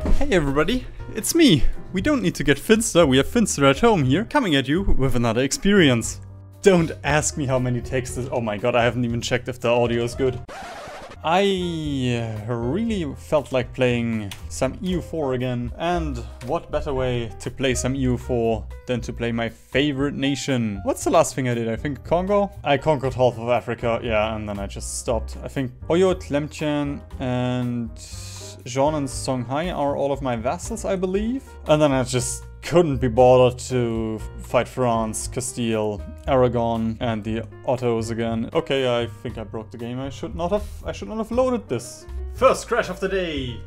Hey everybody, it's me! We don't need to get Finster, we have Finster at home here, coming at you with another experience. Don't ask me how many takes this- oh my god, I haven't even checked if the audio is good. I uh, really felt like playing some EU4 again, and what better way to play some EU4 than to play my favorite nation. What's the last thing I did? I think Congo? I conquered half of Africa, yeah, and then I just stopped. I think Oyo, Tlemcen, and Jean and Songhai are all of my vassals, I believe. And then I just couldn't be bothered to fight France, Castile, Aragon, and the Ottos again. Okay, I think I broke the game. I should not have. I should not have loaded this. First crash of the day.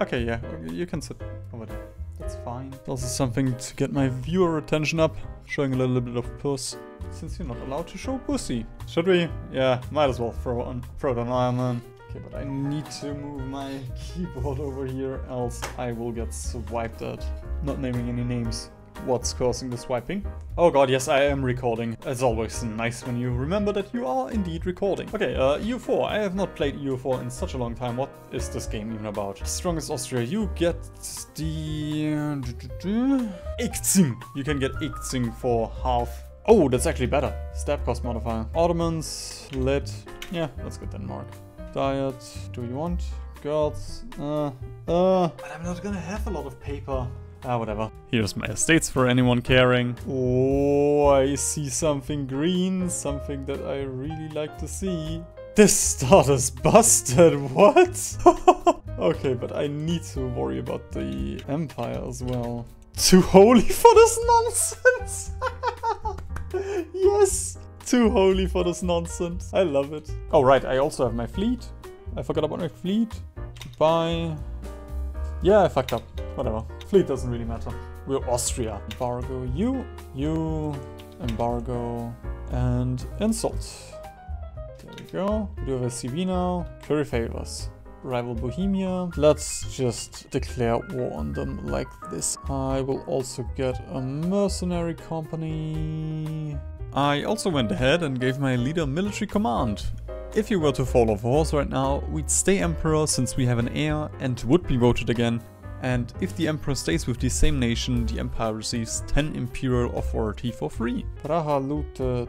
Okay, yeah, you can sit over there. That's fine. Also something to get my viewer attention up, showing a little bit of puss. Since you're not allowed to show pussy. Should we? Yeah, might as well throw on throw it on Iron Man. Okay, but I need to move my keyboard over here, else I will get swiped at. Not naming any names. What's causing the swiping? Oh god, yes, I am recording. It's always nice when you remember that you are indeed recording. Okay, uh, EU4. I have not played EU4 in such a long time. What is this game even about? Strongest Austria. You get the... Ikzing. You can get Ikzing for half. Oh, that's actually better. Stab cost modifier. Ottomans, lit. Yeah, that's good Denmark. Diet, do you want? Girls, uh, uh. But I'm not gonna have a lot of paper. Ah, whatever. Here's my estates for anyone caring. Oh, I see something green, something that I really like to see. This starter's busted, what? okay, but I need to worry about the Empire as well. Too holy for this nonsense! yes! Too holy for this nonsense. I love it. Oh, right, I also have my fleet. I forgot about my fleet. Goodbye. Yeah, I fucked up. Whatever. Fleet doesn't really matter. We're Austria. Embargo you, you, embargo, and insult. There we go. We do have a CV now. Curry favors. Rival Bohemia. Let's just declare war on them like this. I will also get a mercenary company. I also went ahead and gave my leader military command. If you were to fall off a horse right now, we'd stay emperor since we have an heir and would be voted again. And if the emperor stays with the same nation, the empire receives 10 imperial authority for free. Praha looted...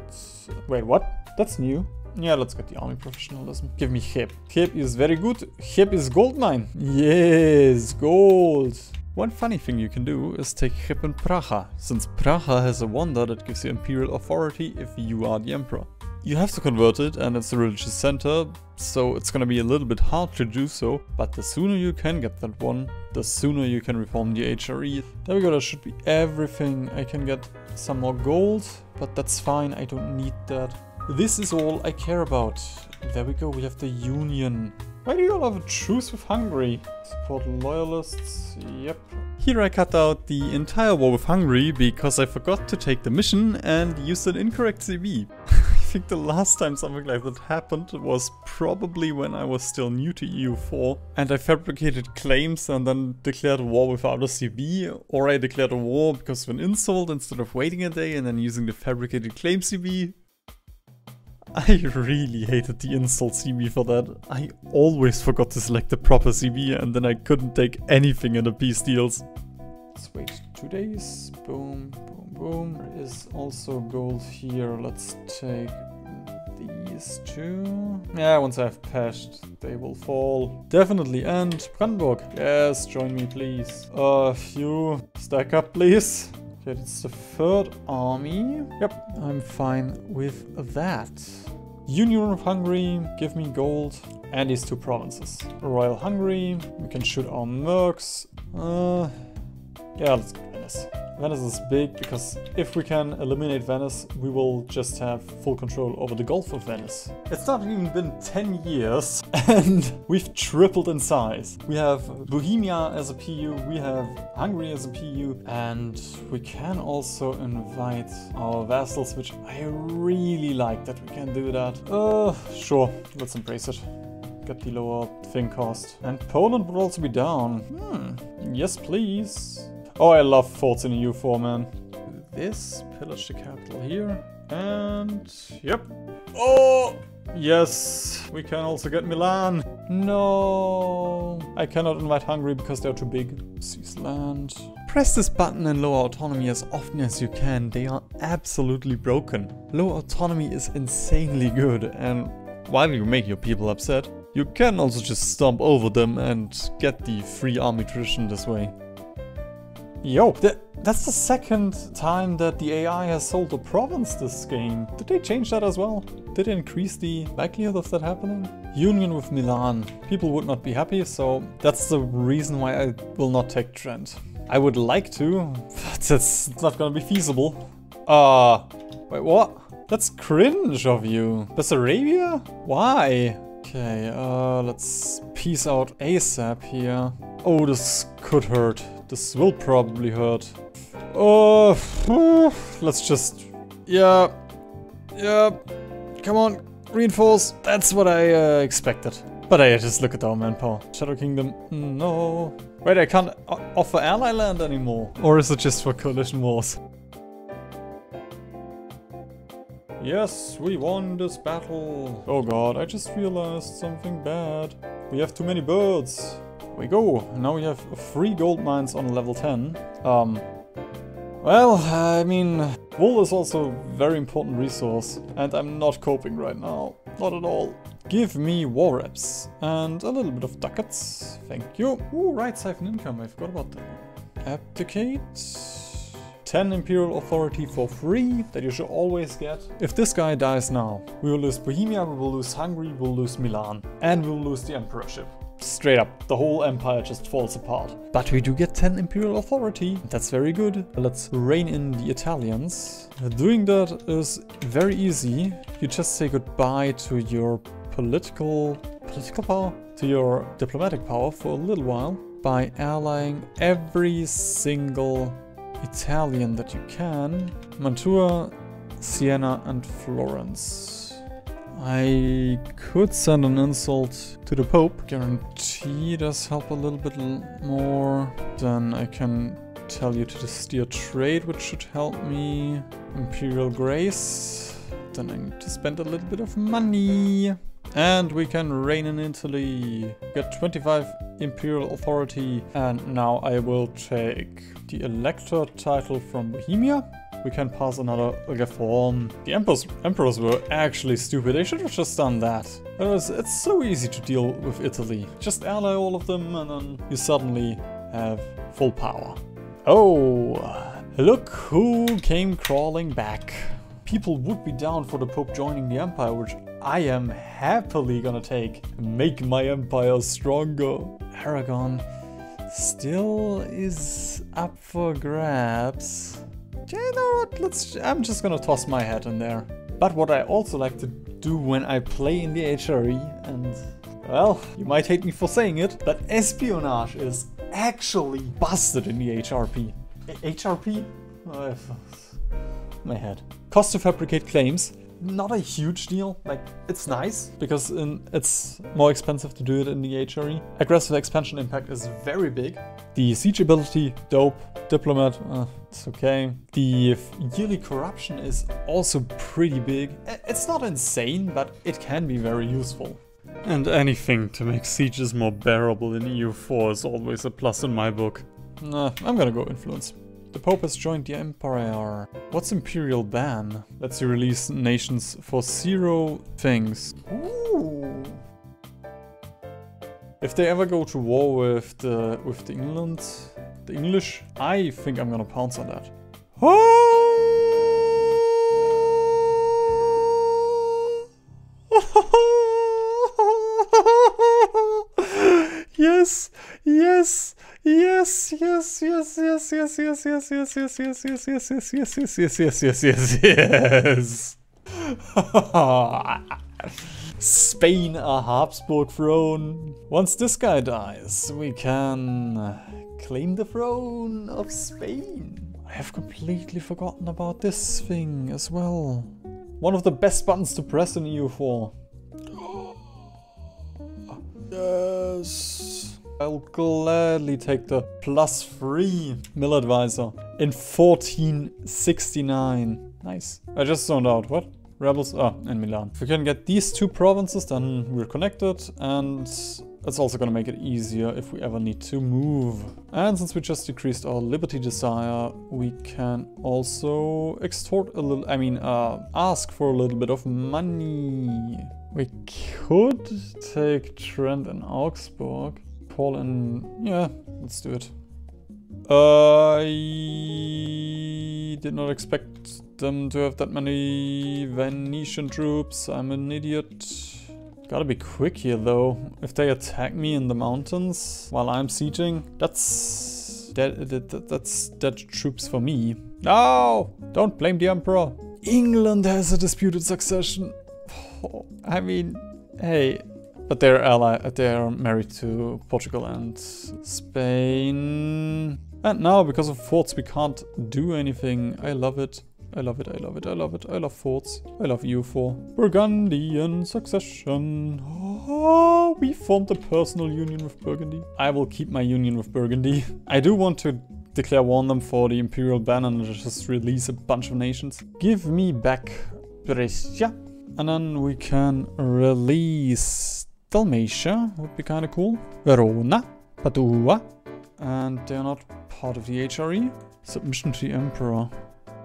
Wait, what? That's new. Yeah, let's get the army professionalism. Give me Cheb. Cheb is very good. Cheb is gold mine. Yes, gold. One funny thing you can do is take and Praha, since Praha has a wonder that gives you imperial authority if you are the emperor. You have to convert it and it's a religious center, so it's gonna be a little bit hard to do so, but the sooner you can get that one, the sooner you can reform the HRE. There we go, that should be everything. I can get some more gold, but that's fine, I don't need that. This is all I care about. There we go, we have the Union. Why do you all have a truce with Hungary? Support loyalists, yep. Here I cut out the entire war with Hungary because I forgot to take the mission and used an incorrect CV. I think the last time something like that happened was probably when I was still new to EU4 and I fabricated claims and then declared war without a CV or I declared a war because of an insult instead of waiting a day and then using the fabricated claim CV. I really hated the insult CV for that. I always forgot to select the proper CV and then I couldn't take anything in the peace deals. Let's wait two days. Boom, boom, boom. There is also gold here. Let's take these two. Yeah, once I've patched, they will fall. Definitely. And Brandenburg. Yes, join me, please. Uh, few. stack up, please. Okay, it's the third army. Yep, I'm fine with that. Union of Hungary, give me gold. And these two provinces. Royal Hungary, we can shoot our mercs. Uh, yeah, let's go Venice. Venice is big because if we can eliminate Venice, we will just have full control over the Gulf of Venice. It's not even been 10 years and we've tripled in size. We have Bohemia as a PU, we have Hungary as a PU, and we can also invite our vassals, which I really like that we can do that. Uh, sure, let's embrace it get the lower thing cost. And Poland would also be down. Hmm, yes please. Oh, I love forts in EU4, man. This, pillage the capital here, and yep. Oh, Yes, we can also get Milan. No, I cannot invite Hungary because they're too big. Seize land. Press this button and lower autonomy as often as you can. They are absolutely broken. Low autonomy is insanely good and while you make your people upset, you can also just stomp over them and get the free army tradition this way. Yo, th that's the second time that the AI has sold a province this game. Did they change that as well? Did it increase the likelihood of that happening? Union with Milan. People would not be happy, so that's the reason why I will not take Trent. I would like to, but it's not gonna be feasible. Uh, wait, what? That's cringe of you. Bessarabia? Why? Okay, uh, let's peace out ASAP here. Oh, this could hurt. This will probably hurt. Oh, let's just... Yeah. Yeah. Come on, reinforce. That's what I uh, expected. But I just look at our manpower. Shadow Kingdom, no. Wait, I can't offer ally land anymore. Or is it just for coalition wars? Yes, we won this battle. Oh god, I just realized something bad. We have too many birds. We go. Now we have three gold mines on level 10. Um, well, I mean, wool is also a very important resource, and I'm not coping right now. Not at all. Give me war reps and a little bit of ducats. Thank you. Ooh, right, siphon income. I forgot about that. Abdicate. 10 Imperial Authority for free that you should always get. If this guy dies now, we will lose Bohemia, we will lose Hungary, we will lose Milan, and we will lose the Emperorship. Straight up, the whole empire just falls apart. But we do get 10 Imperial Authority, that's very good. Let's rein in the Italians. Doing that is very easy. You just say goodbye to your political... political power? To your diplomatic power for a little while by allying every single Italian that you can. Mantua, Siena and Florence. I could send an insult to the Pope. Guarantee does help a little bit more. Then I can tell you to steer trade, which should help me. Imperial Grace. Then I need to spend a little bit of money. And we can reign in Italy. Get 25 imperial authority. And now I will take the elector title from Bohemia. We can pass another reform. The emperors, emperors were actually stupid. They should have just done that. It's so easy to deal with Italy. Just ally all of them and then you suddenly have full power. Oh, look who came crawling back. People would be down for the Pope joining the Empire, which I am happily gonna take. Make my empire stronger. Aragon still is up for grabs. You know what? Let's. I'm just gonna toss my hat in there. But what I also like to do when I play in the HRE, and well, you might hate me for saying it, but espionage is actually busted in the HRP. HRP? Oh, my head. Cost to fabricate claims not a huge deal. Like, it's nice because in, it's more expensive to do it in the HRE. Aggressive expansion impact is very big. The siege ability, dope. Diplomat, uh, it's okay. The yearly corruption is also pretty big. It's not insane, but it can be very useful. And anything to make sieges more bearable in EU4 is always a plus in my book. Nah, I'm gonna go influence. The Pope has joined the Empire. What's Imperial Ban? Lets release nations for zero things. Ooh. If they ever go to war with the with the England, the English, I think I'm gonna pounce on that. yes, yes. Yes, yes, yes, yes, yes, yes, yes, yes, yes, yes, yes, yes, yes, yes, yes, yes, yes, yes, yes, yes. Spain a Habsburg throne. Once this guy dies, we can claim the throne of Spain. I have completely forgotten about this thing as well. One of the best buttons to press in EU4. Yes. I'll gladly take the plus three mill advisor in 1469. Nice. I just zoned out. What? rebels? Ah, in Milan. If we can get these two provinces, then we're connected and that's also gonna make it easier if we ever need to move. And since we just decreased our liberty desire, we can also extort a little, I mean, uh, ask for a little bit of money. We could take Trent and Augsburg. Paul and, yeah, let's do it. I did not expect them to have that many Venetian troops. I'm an idiot. Gotta be quick here though. If they attack me in the mountains while I'm sieging, that's dead, that, that's dead troops for me. No! Don't blame the Emperor. England has a disputed succession. I mean, hey, but they're ally, they're married to Portugal and Spain. And now, because of forts, we can't do anything. I love it. I love it, I love it, I love it. I love forts. I love you for Burgundian succession. Oh, we formed a personal union with Burgundy. I will keep my union with Burgundy. I do want to declare war on them for the Imperial ban and just release a bunch of nations. Give me back Brescia. And then we can release Dalmatia. Would be kind of cool. Verona. Padua. And they're not part of the HRE. Submission to the Emperor.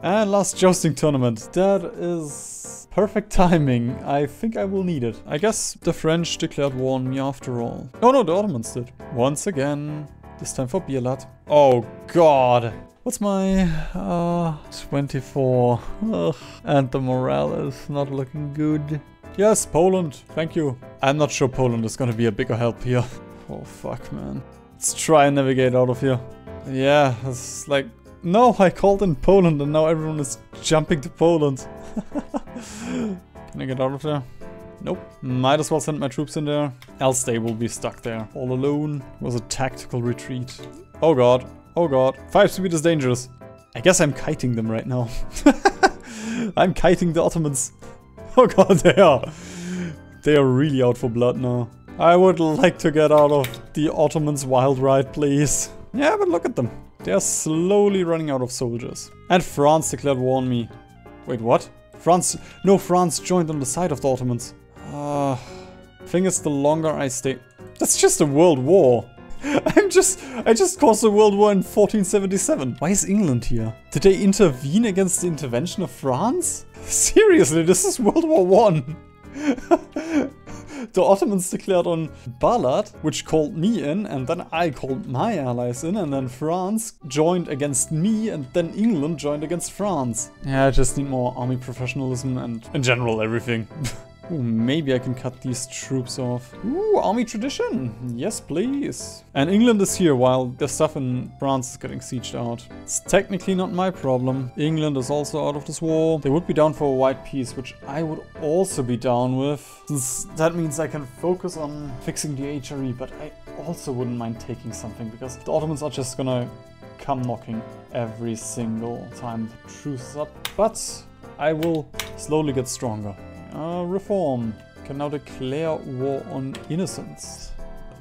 And last jousting tournament. That is perfect timing. I think I will need it. I guess the French declared war on me after all. Oh no, the Ottomans did. Once again. This time for Bielat. Oh god. What's my, uh, 24. Ugh. And the morale is not looking good. Yes, Poland. Thank you. I'm not sure Poland is gonna be a bigger help here. Oh fuck, man. Let's try and navigate out of here. Yeah, it's like no, I called in Poland and now everyone is jumping to Poland. Can I get out of there? Nope. Might as well send my troops in there. Else they will be stuck there. All alone. It was a tactical retreat. Oh god. Oh god. Five speed is dangerous. I guess I'm kiting them right now. I'm kiting the Ottomans. Oh god, they are. They are really out for blood now. I would like to get out of the Ottomans' wild ride, please. Yeah, but look at them. They are slowly running out of soldiers. And France declared war on me. Wait, what? France... No, France joined on the side of the Ottomans. Uh, thing is, the longer I stay... That's just a world war. I'm just... I just caused a world war in 1477. Why is England here? Did they intervene against the intervention of France? Seriously, this is World War One. the Ottomans declared on Balad, which called me in, and then I called my allies in, and then France joined against me, and then England joined against France. Yeah, I just need more army professionalism and in general everything. Ooh, maybe I can cut these troops off. Ooh, army tradition. Yes, please. And England is here while the stuff in France is getting sieged out. It's technically not my problem. England is also out of this war. They would be down for a white peace, which I would also be down with. Since that means I can focus on fixing the HRE, but I also wouldn't mind taking something because the Ottomans are just gonna come knocking every single time the truce is up. But I will slowly get stronger. Uh, reform. Can now declare war on innocence.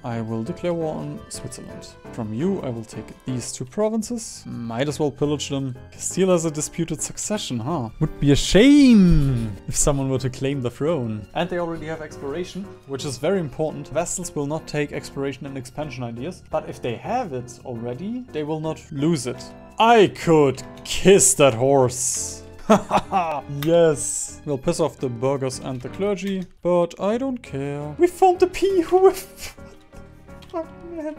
I will declare war on Switzerland. From you, I will take these two provinces. Might as well pillage them. Castile has a disputed succession, huh? Would be a shame if someone were to claim the throne. And they already have exploration, which is very important. Vassals will not take exploration and expansion ideas, but if they have it already, they will not lose it. I could kiss that horse. yes! We'll piss off the burghers and the clergy, but I don't care. We formed a P with... oh, man.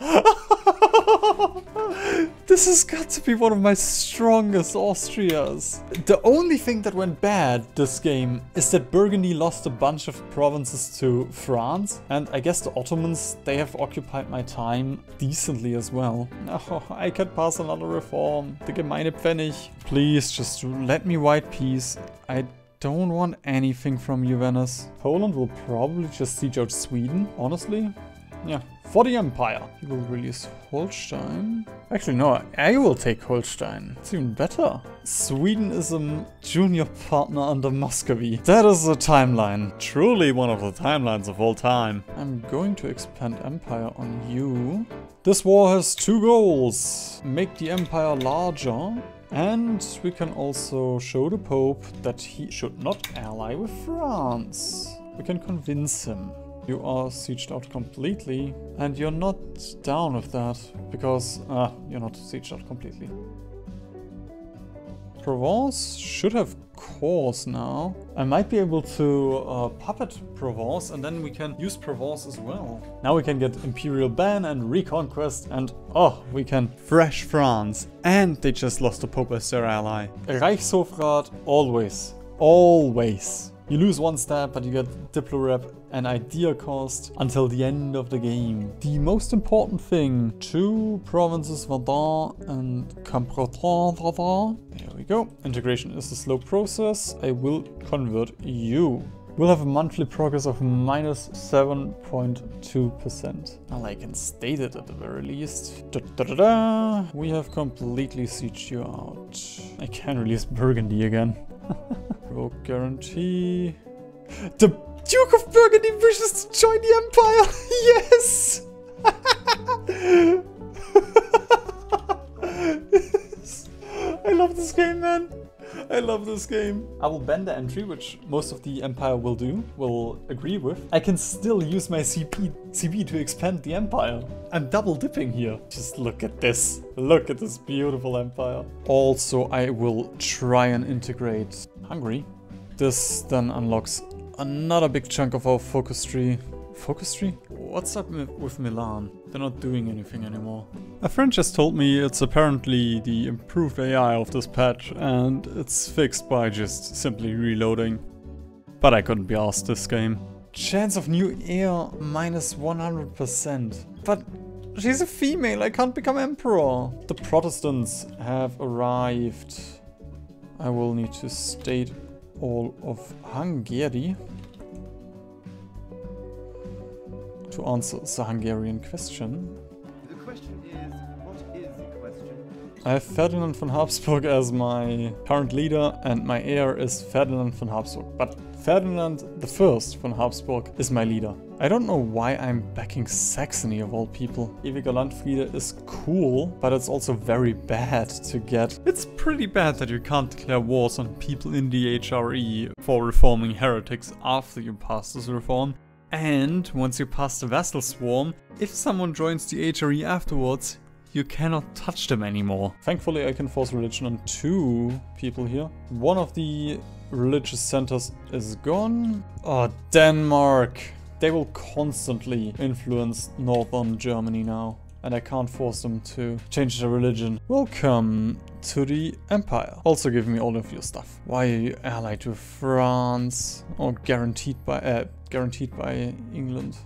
this has got to be one of my strongest Austrias. The only thing that went bad this game is that Burgundy lost a bunch of provinces to France. And I guess the Ottomans, they have occupied my time decently as well. Oh, I can pass another reform. The Gemeine Pfennig. Please just let me white peace. I don't want anything from you, Venice. Poland will probably just siege out Sweden, honestly. Yeah, for the Empire. He will release Holstein. Actually, no, I will take Holstein. It's even better. Sweden is a junior partner under Muscovy. That is a timeline. Truly one of the timelines of all time. I'm going to expand Empire on you. This war has two goals. Make the Empire larger And we can also show the Pope that he should not ally with France. We can convince him. You are sieged out completely, and you're not down with that, because, ah, you're not sieged out completely. Provence should have cores now. I might be able to uh, puppet Provence and then we can use Provence as well. Now we can get Imperial Ban and Reconquest and oh, we can fresh France. And they just lost the Pope as their ally. Reichshofrat always, always you lose one stat, but you get Diplorep and idea cost until the end of the game. The most important thing, two provinces Verdun and Cabreton There we go. Integration is a slow process. I will convert you. We'll have a monthly progress of minus 7.2%. Well, I can state it at the very least. Da, da, da. We have completely sieged you out. I can release Burgundy again. Rogue guarantee. The Duke of Burgundy wishes to join the Empire! yes! I love this game, man. I love this game. I will ban the entry, which most of the Empire will do, will agree with. I can still use my CP, CP to expand the Empire. I'm double dipping here. Just look at this. Look at this beautiful Empire. Also, I will try and integrate Hungary. This then unlocks another big chunk of our focus tree. Focus tree? What's up with Milan? They're not doing anything anymore. A friend just told me it's apparently the improved AI of this patch and it's fixed by just simply reloading. But I couldn't be asked this game. Chance of new heir minus 100%. But she's a female, I can't become emperor. The Protestants have arrived. I will need to state all of Hungary to answer the Hungarian question. The question is, what is the question? I have Ferdinand von Habsburg as my current leader and my heir is Ferdinand von Habsburg. But Ferdinand I von Habsburg is my leader. I don't know why I'm backing Saxony of all people. Ewiger Landfriede is cool, but it's also very bad to get. It's pretty bad that you can't declare wars on people in the HRE for reforming heretics after you pass this reform. And once you pass the vassal swarm, if someone joins the HRE afterwards, you cannot touch them anymore. Thankfully I can force religion on two people here. One of the religious centers is gone. Oh, Denmark! They will constantly influence northern Germany now. And I can't force them to change their religion. Welcome to the Empire. Also give me all of your stuff. Why are you allied with France? Or guaranteed by uh, guaranteed by England?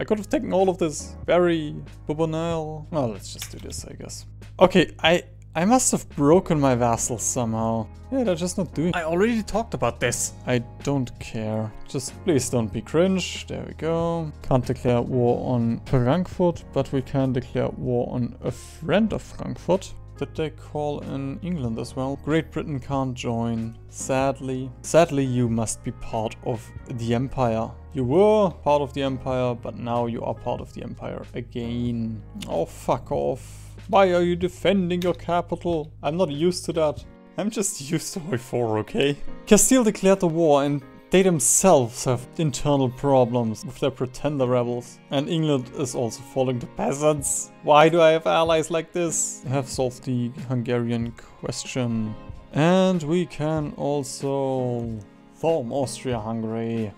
I could have taken all of this. Very Bourbonnel. Well, let's just do this, I guess. Okay, I I must have broken my vassals somehow. Yeah, they're just not doing- I already talked about this. I don't care. Just please don't be cringe. There we go. Can't declare war on Frankfurt, but we can declare war on a friend of Frankfurt. Did they call in England as well? Great Britain can't join. Sadly. Sadly, you must be part of the Empire. You were part of the Empire, but now you are part of the Empire again. Oh, fuck off. Why are you defending your capital? I'm not used to that. I'm just used to Hoi 4, okay? Castile declared the war and they themselves have internal problems with their pretender rebels. And England is also falling to peasants. Why do I have allies like this? I have solved the Hungarian question. And we can also form Austria-Hungary.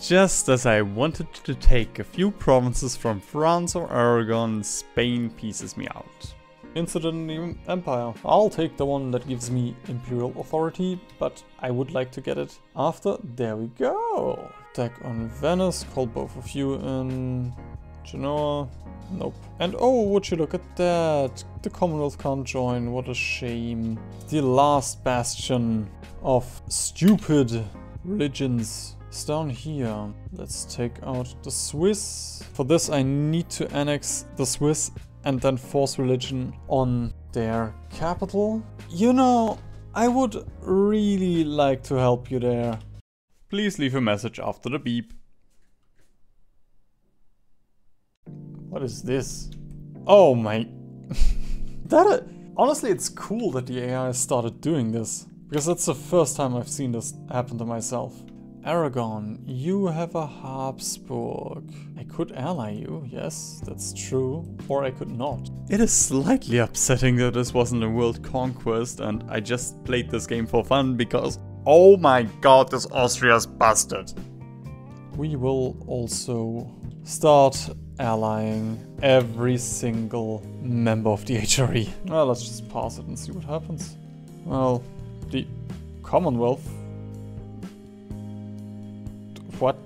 Just as I wanted to take a few provinces from France or Aragon, Spain pieces me out. Incident in Empire. I'll take the one that gives me Imperial Authority, but I would like to get it after. There we go. Attack on Venice, call both of you in Genoa. Nope. And oh, would you look at that. The Commonwealth can't join, what a shame. The last bastion of stupid religions it's down here. Let's take out the Swiss. For this I need to annex the Swiss and then force religion on their capital. You know, I would really like to help you there. Please leave a message after the beep. What is this? Oh my... that... Uh, honestly, it's cool that the AI started doing this, because that's the first time I've seen this happen to myself. Aragon, you have a Habsburg. I could ally you, yes, that's true. Or I could not. It is slightly upsetting that this wasn't a world conquest and I just played this game for fun because oh my god, this Austria's busted. We will also start allying every single member of the HRE. Well, let's just pass it and see what happens. Well, the Commonwealth what?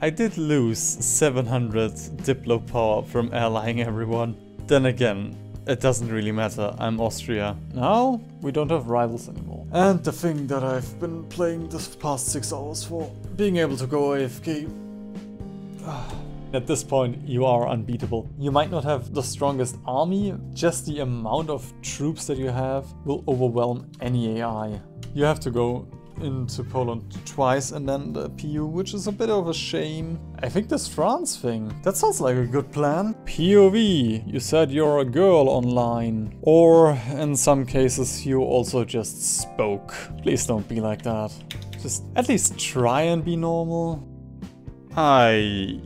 I did lose 700 Diplo power from allying everyone. Then again, it doesn't really matter, I'm Austria. Now, we don't have rivals anymore. And the thing that I've been playing this past 6 hours for, being able to go AFK. At this point, you are unbeatable. You might not have the strongest army, just the amount of troops that you have will overwhelm any AI. You have to go into Poland twice and then the PU, which is a bit of a shame. I think this France thing, that sounds like a good plan. POV, you said you're a girl online. Or in some cases you also just spoke. Please don't be like that. Just at least try and be normal. I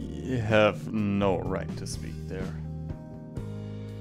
have no right to speak there.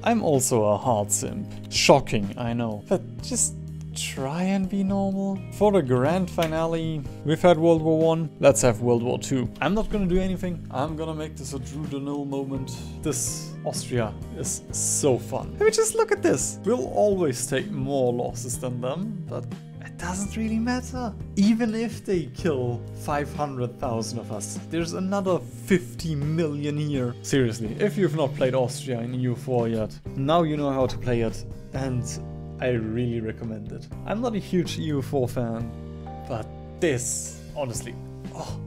I'm also a hard simp. Shocking, I know. But just try and be normal. For the grand finale, we've had World War One. let's have World War Two. I'm not gonna do anything. I'm gonna make this a Drew Durnil moment. This Austria is so fun. I mean, just look at this. We'll always take more losses than them, but it doesn't really matter. Even if they kill 500,000 of us, there's another 50 million here. Seriously, if you've not played Austria in EU4 yet, now you know how to play it. And I really recommend it. I'm not a huge EU4 fan, but this, honestly, oh,